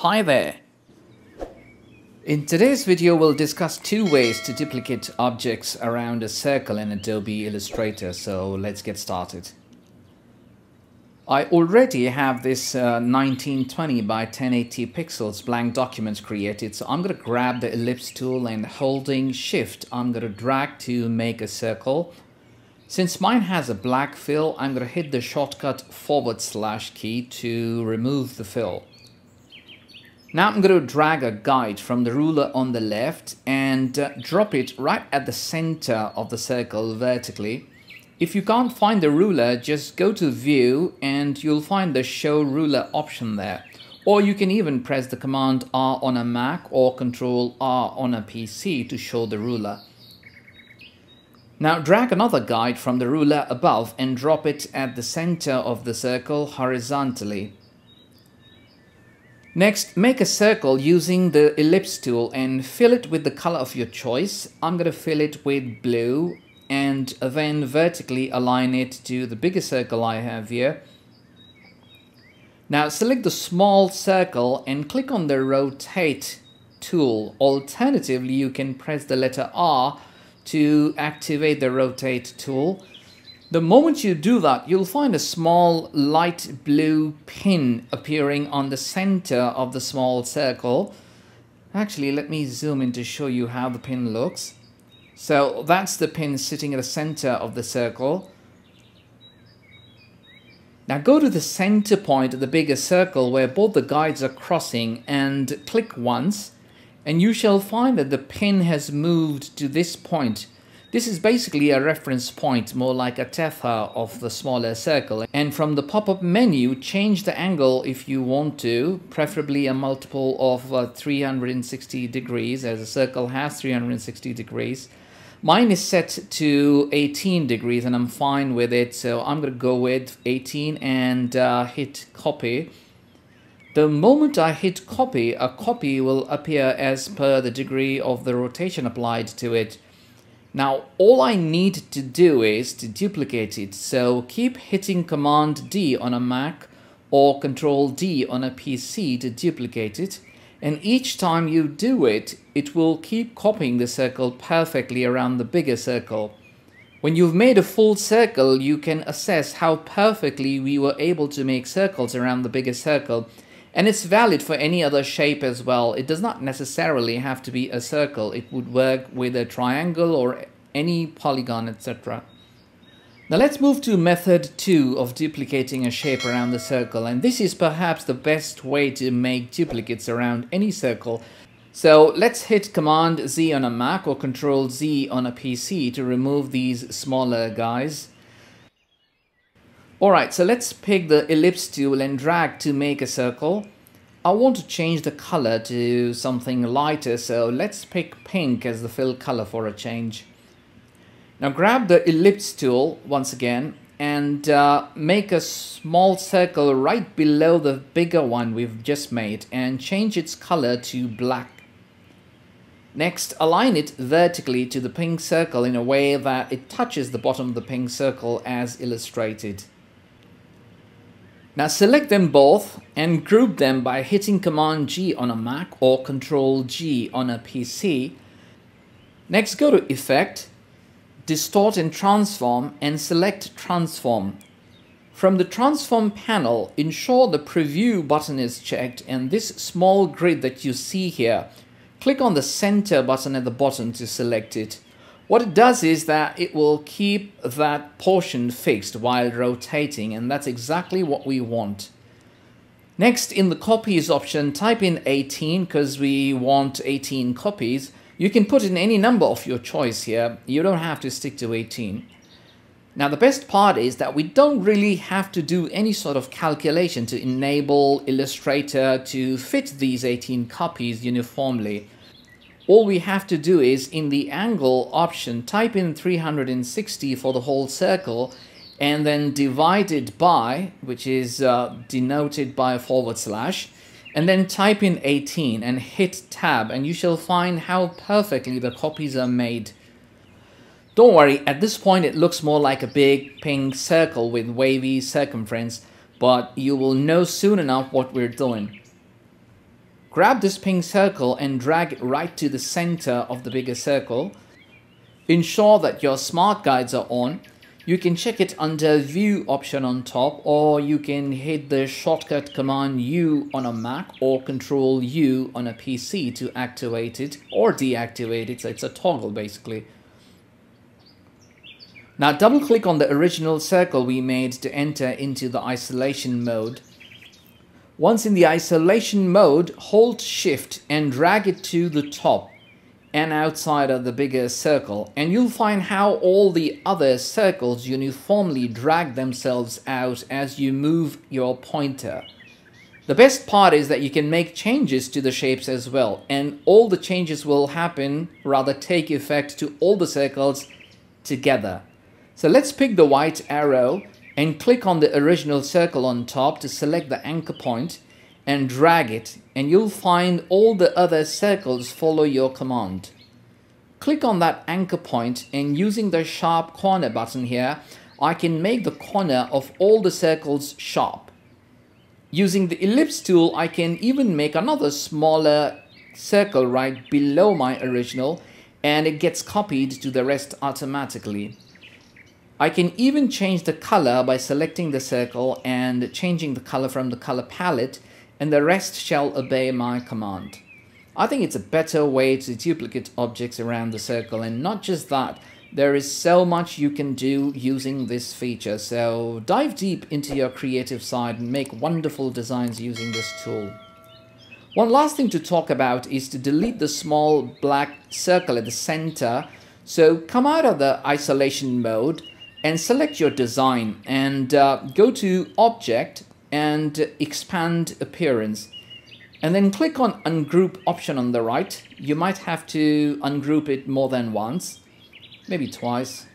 Hi there. In today's video, we'll discuss two ways to duplicate objects around a circle in Adobe Illustrator. So let's get started. I already have this uh, 1920 by 1080 pixels blank document created. So I'm going to grab the ellipse tool and holding shift, I'm going to drag to make a circle. Since mine has a black fill, I'm going to hit the shortcut forward slash key to remove the fill. Now I'm going to drag a guide from the ruler on the left and uh, drop it right at the center of the circle vertically. If you can't find the ruler, just go to view and you'll find the show ruler option there. Or you can even press the command R on a Mac or control R on a PC to show the ruler. Now drag another guide from the ruler above and drop it at the center of the circle horizontally. Next, make a circle using the ellipse tool and fill it with the color of your choice. I'm going to fill it with blue and then vertically align it to the bigger circle I have here. Now select the small circle and click on the rotate tool. Alternatively, you can press the letter R to activate the rotate tool. The moment you do that, you'll find a small light blue pin appearing on the center of the small circle. Actually, let me zoom in to show you how the pin looks. So that's the pin sitting at the center of the circle. Now go to the center point of the bigger circle where both the guides are crossing and click once and you shall find that the pin has moved to this point this is basically a reference point, more like a tether of the smaller circle. And from the pop-up menu, change the angle if you want to, preferably a multiple of uh, 360 degrees, as a circle has 360 degrees. Mine is set to 18 degrees and I'm fine with it, so I'm going to go with 18 and uh, hit copy. The moment I hit copy, a copy will appear as per the degree of the rotation applied to it. Now, all I need to do is to duplicate it. So keep hitting Command D on a Mac or Control D on a PC to duplicate it. And each time you do it, it will keep copying the circle perfectly around the bigger circle. When you've made a full circle, you can assess how perfectly we were able to make circles around the bigger circle. And it's valid for any other shape as well. It does not necessarily have to be a circle. It would work with a triangle or any polygon, etc. Now let's move to method 2 of duplicating a shape around the circle. And this is perhaps the best way to make duplicates around any circle. So let's hit Command Z on a Mac or Control Z on a PC to remove these smaller guys. Alright, so let's pick the ellipse tool and drag to make a circle. I want to change the color to something lighter, so let's pick pink as the fill color for a change. Now grab the ellipse tool once again and uh, make a small circle right below the bigger one we've just made and change its color to black. Next, align it vertically to the pink circle in a way that it touches the bottom of the pink circle as illustrated. Now select them both and group them by hitting Command G on a Mac or Control G on a PC. Next go to Effect, Distort and Transform and select Transform. From the Transform panel, ensure the Preview button is checked and this small grid that you see here, click on the Center button at the bottom to select it. What it does is that it will keep that portion fixed while rotating and that's exactly what we want. Next in the copies option type in 18 because we want 18 copies. You can put in any number of your choice here. You don't have to stick to 18. Now the best part is that we don't really have to do any sort of calculation to enable Illustrator to fit these 18 copies uniformly all we have to do is in the angle option type in 360 for the whole circle and then divide it by which is uh, denoted by a forward slash and then type in 18 and hit tab and you shall find how perfectly the copies are made. Don't worry, at this point it looks more like a big pink circle with wavy circumference, but you will know soon enough what we're doing. Grab this pink circle and drag it right to the center of the bigger circle. Ensure that your smart guides are on. You can check it under view option on top or you can hit the shortcut command U on a Mac or control U on a PC to activate it or deactivate it. So it's a toggle basically. Now double click on the original circle we made to enter into the isolation mode. Once in the isolation mode, hold shift and drag it to the top and outside of the bigger circle and you'll find how all the other circles uniformly drag themselves out as you move your pointer. The best part is that you can make changes to the shapes as well and all the changes will happen, rather take effect to all the circles together. So let's pick the white arrow and click on the original circle on top to select the anchor point and drag it and you'll find all the other circles follow your command. Click on that anchor point and using the sharp corner button here, I can make the corner of all the circles sharp. Using the ellipse tool, I can even make another smaller circle right below my original and it gets copied to the rest automatically. I can even change the color by selecting the circle and changing the color from the color palette and the rest shall obey my command. I think it's a better way to duplicate objects around the circle and not just that, there is so much you can do using this feature so dive deep into your creative side and make wonderful designs using this tool. One last thing to talk about is to delete the small black circle at the center so come out of the isolation mode and select your design and uh, go to object and expand appearance. And then click on ungroup option on the right. You might have to ungroup it more than once maybe twice.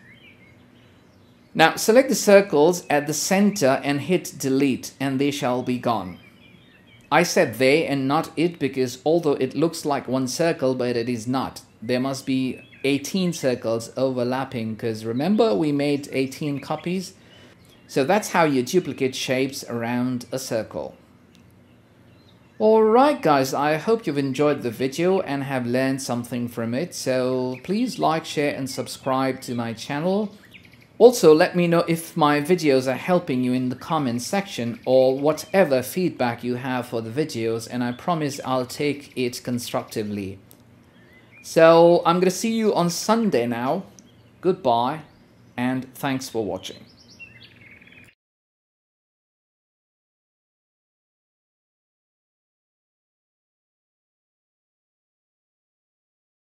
Now select the circles at the center and hit delete and they shall be gone. I said they and not it because although it looks like one circle but it is not. There must be 18 circles overlapping because remember we made 18 copies so that's how you duplicate shapes around a circle Alright guys, I hope you've enjoyed the video and have learned something from it. So please like, share and subscribe to my channel. Also, let me know if my videos are helping you in the comment section or whatever feedback you have for the videos and I promise I'll take it constructively. So I'm going to see you on Sunday now. Goodbye and thanks for watching.